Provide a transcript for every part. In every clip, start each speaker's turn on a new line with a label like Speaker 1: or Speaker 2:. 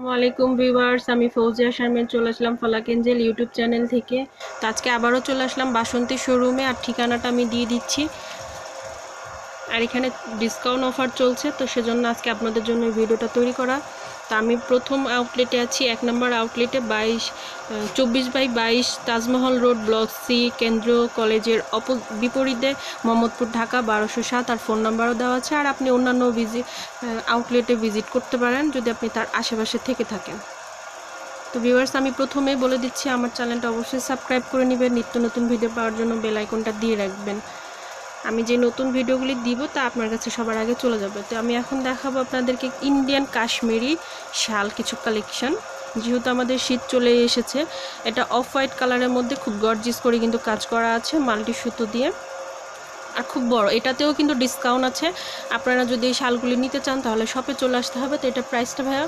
Speaker 1: আসসালামাইকুম ভিউয়ার্স, আমি ফৌজিয়া শারমিন, চলে আসলাম ফলাক এঞ্জেল ইউটিউব চ্যানেল থেকে। তো আজকে আবারও চলে আসলাম বাসন্তী শোরুমে, আর ঠিকানাটা আমি দিয়ে দিচ্ছি। আর এখানে ডিসকাউন্ট অফার চলছে, তো সেজন্য আজকে আপনাদের জন্য ভিডিওটা তৈরি করা। তো আমি প্রথম আউটলেটে আছি, এক নম্বর আউটলেটে বাইশ চব্বিশ বাই বাইশ তাজমহল রোড, ব্লক সি, কেন্দ্রীয় কলেজের অপ, বিপরীতে মোহাম্মদপুর, ঢাকা বারোশো সাত আর ফোন নাম্বারও দেওয়া আছে। আর আপনি অন্যান্য ভিজিট আউটলেটে ভিজিট করতে পারেন যদি আপনি তার আশেপাশে থেকে থাকেন। তো ভিউয়ার্স আমি প্রথমেই বলে দিচ্ছি, আমার চ্যানেলটা অবশ্যই সাবস্ক্রাইব করে নেবেন। নিত্য নতুন ভিডিও পাওয়ার জন্য বেল আইকনটা দিয়ে রাখবেন। আমি যে নতুন ভিডিওগুলি দিব তা আপনার কাছে সবার আগে চলে যাবে। তো আমি এখন দেখাবো আপনাদেরকে ইন্ডিয়ান কাশ্মীরি শাল কিছু কালেকশন যেহেতু আমাদের শীত চলে এসেছে, এটা অফ হোয়াইট কালারের মধ্যে খুব গর্জিস করে কিন্তু কাজ করা আছে মাল্টি সুতো দিয়ে। আর খুব বড়, এটাতেও কিন্তু ডিসকাউন্ট আছে। আপনারা যদি এই শালগুলি নিতে চান তাহলে শপে চলে আসতে হবে। তো এটা প্রাইসটা ভাইয়া?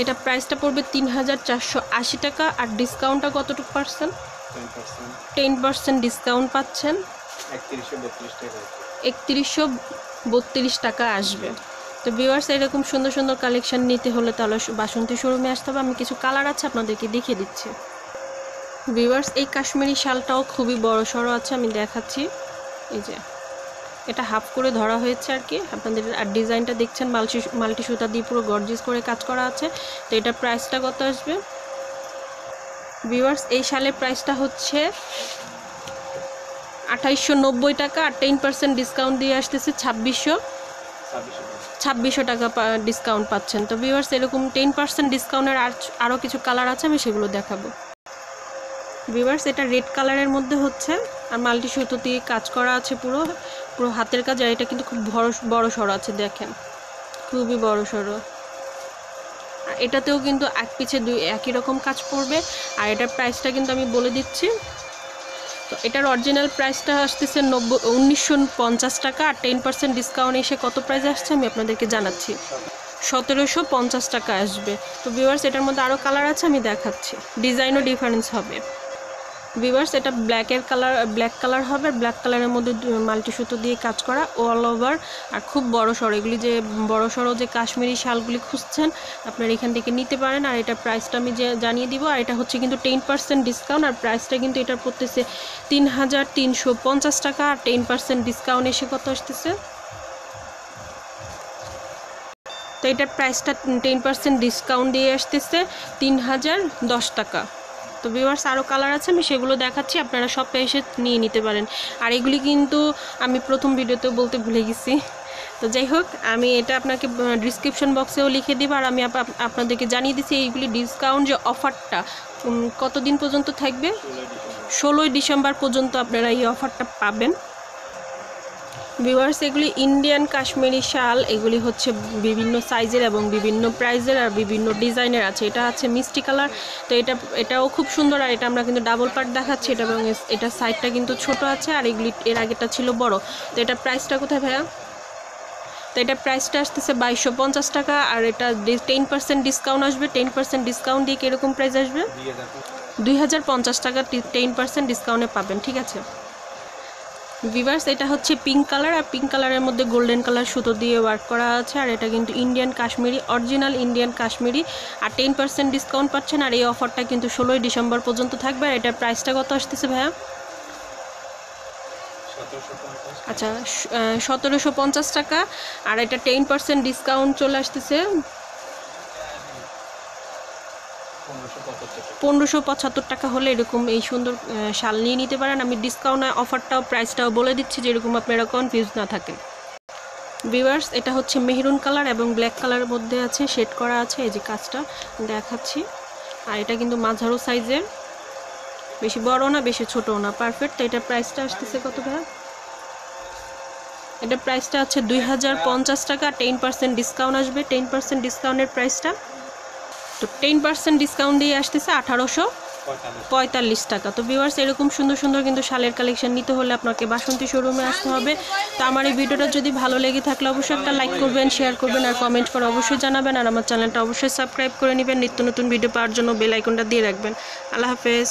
Speaker 1: এটা প্রাইসটা পড়বে তিন হাজার চারশো আশি টাকা আর ডিসকাউন্টটা কতটুকু পার্সেন্ট টেন পার্সেন্ট ডিসকাউন্ট পাচ্ছেন। একত্রিশশো বত্রিশ টাকা আসবে। তো ভিউয়ার্স এরকম সুন্দর সুন্দর কালেকশন নিতে হলে তাহলে বাসন্তী শোরুমে আসতে হবে। আমি কিছু কালার আছে আপনাদেরকে দেখিয়ে দিচ্ছি। ভিউয়ার্স এই কাশ্মীরি শালটাও খুবই বড় সড়ো আছে, আমি দেখাচ্ছি। এই যে। এটা হাফ করে ধরা হয়েছে আর কি। আপনাদের আর ডিজাইনটা দেখছেন মাল্টি মাল্টি সুতা দিয়ে পুরো গর্জিস করে কাজ করা আছে। তো এটা প্রাইসটা কত আসবে? ভিউয়ার্স এই শালের প্রাইসটা হচ্ছে আঠাইশশো নব্বই টাকা আর টেন পার্সেন্ট ডিসকাউন্ট দিয়ে আসতেছে ছাব্বিশশো। ছাব্বিশশো টাকা ডিসকাউন্ট পাচ্ছেন। তো ভিউয়ার্স এরকম টেন পার্সেন্ট ডিসকাউন্টের আর আরও কিছু কালার আছে, আমি সেগুলো দেখাবো। ভিউয়ার্স এটা রেড কালারের মধ্যে হচ্ছে, আর মাল্টি সুতো দিয়ে কাজ করা আছে পুরো। পুরো হাতের কাজ আর এটা কিন্তু খুব বড় বড় সড়ো আছে, দেখেন। খুবই বড় সড়ো। এটাতেও কিন্তু এক পিছে দুই একই রকম কাজ পড়বে। আর এটার প্রাইসটা কিন্তু আমি বলে দিচ্ছি। তো এটার অরিজিনাল প্রাইসটা আসতেছে নব্বই, উনিশশো পঞ্চাশ টাকা। আর টেন পার্সেন্ট ডিসকাউন্ট এসে কত প্রাইস আসছে আমি আপনাদেরকে জানাচ্ছি। সতেরোশো পঞ্চাশ টাকা আসবে। তো ভিউয়ার্স এটার মধ্যে আরও কালার আছে, আমি দেখাচ্ছি। ডিজাইনও ডিফারেন্স হবে। ভিভার্স এটা ব্ল্যাকের কালার ব্ল্যাক কালার হবে ব্ল্যাক কালারের মধ্যে মাল্টি সুতো দিয়ে কাজ করা অল ওভার আর খুব বড় সড়ো, এগুলি যে বড় সড়ো যে কাশ্মীরি শালগুলি খুঁজছেন, আপনারা এখান থেকে নিতে পারেন। আর এটা প্রাইসটা আমি যে জানিয়ে দিব, আর এটা হচ্ছে কিন্তু টেন পার্সেন্ট ডিসকাউন্ট আর প্রাইসটা কিন্তু এটার পড়তেছে তিন হাজার তিনশো পঞ্চাশ টাকা, আর টেন পার্সেন্ট ডিসকাউন্ট এসে কত আসতেছে? তো এটার প্রাইসটা টেন পার্সেন্ট ডিসকাউন্ট দিয়ে আসতেছে তিন হাজার দশ টাকা। তো ভিউয়ার্স আরও কালার আছে, আমি সেগুলো দেখাচ্ছি, আপনারা সবটা এসে নিয়ে নিতে পারেন। আর এগুলি কিন্তু আমি প্রথম ভিডিওতে বলতে ভুলে গেছি। তো যাই হোক, আমি এটা আপনাকে ডিসক্রিপশন বক্সেও লিখে দিব, আর আমি আপনাদেরকে জানিয়ে দিচ্ছি, এইগুলি ডিসকাউন্ট যে অফারটা কতদিন পর্যন্ত থাকবে? ষোলোই ডিসেম্বর পর্যন্ত আপনারা এই অফারটা পাবেন। ভিউয়ার্স এগুলি ইন্ডিয়ান কাশ্মীরি শাল এগুলি হচ্ছে বিভিন্ন সাইজের এবং বিভিন্ন প্রাইজের আর বিভিন্ন ডিজাইনের আছে। এটা আছে মিষ্টি কালার তো এটা এটাও খুব সুন্দর আর এটা আমরা কিন্তু ডাবল পার্ট দেখাচ্ছি। এটা এবং এটা সাইডটা কিন্তু ছোট আছে আর এগুলি এর আগেটা ছিল বড়। তো এটা প্রাইসটা কোথায় ভাইয়া? তো এটা প্রাইসটা আসতেছে বাইশশো পঞ্চাশ টাকা আর এটা টেন পার্সেন্ট ডিসকাউন্ট আসবে। টেন পার্সেন্ট ডিসকাউন্ট দিয়ে কীরকম প্রাইস আসবে? দুই হাজার পঞ্চাশ। টাকা টেন পার্সেন্ট ডিসকাউন্টে পাবেন ঠিক আছে? ভিভার্স এটা হচ্ছে পিঙ্ক কালার আর পিঙ্ক কালারের মধ্যে গোল্ডেন কালার সুতো দিয়ে ওয়ার্ক করা আছে আর এটা কিন্তু Indian Kashmiri original Indian Kashmiri আর টেন পার্সেন্ট ডিসকাউন্ট পাচ্ছেন আর এই অফারটা কিন্তু ষোলোই ডিসেম্বর পর্যন্ত থাকবে আর এটার প্রাইসটা কত আসতেছে ভাইয়া? আচ্ছা সতেরোশো পঞ্চাশ টাকা আর এটা টেন পার্সেন্ট ডিসকাউন্ট চলে আসতেছে। পনেরোশো পঁচাত্তর টাকা হলে এরকম এই সুন্দর শাল নিয়ে নিতে পারেন। আমি ডিসকাউন্ট অফারটাও প্রাইসটাও বলে দিচ্ছি যেরকম আপনারা কনফিউজ না থাকেন ভিভার্স এটা হচ্ছে মেহরুন কালার এবং ব্ল্যাক কালারের মধ্যে আছে শেড করা আছে, এই যে কাজটা দেখাচ্ছি। আর এটা কিন্তু মাঝারো সাইজের বেশি বড় না, বেশি ছোটও না পারফেক্ট তো এটা প্রাইসটা আসতেছে কত ভাইয়া? এটা প্রাইসটা আছে দুই হাজার পঞ্চাশ টাকা টেন পার্সেন্ট ডিসকাউন্ট আসবে। টেন পার্সেন্ট ডিসকাউন্টের প্রাইসটা তো টেন পার্সেন্ট ডিসকাউন্ট দিয়ে আসতেছে আঠারোশো পঁয়তাল্লিশ। টাকা। তো ভিউয়ার্স এরকম সুন্দর সুন্দর কিন্তু শালের কালেকশন নিতে হলে আপনাকে বাসন্তী শোরুমে আসতে হবে। তো আমার এই ভিডিওটা যদি ভালো লেগে থাকলে অবশ্যই একটা লাইক করবেন শেয়ার করবেন আর কমেন্ট করে অবশ্যই জানাবেন। আর আমার চ্যানেলটা অবশ্যই সাবস্ক্রাইব করে নেবেন। নিত্য নতুন ভিডিও পাওয়ার জন্য বেল আইকনটা দিয়ে রাখবেন। আল্লাহ হাফেজ।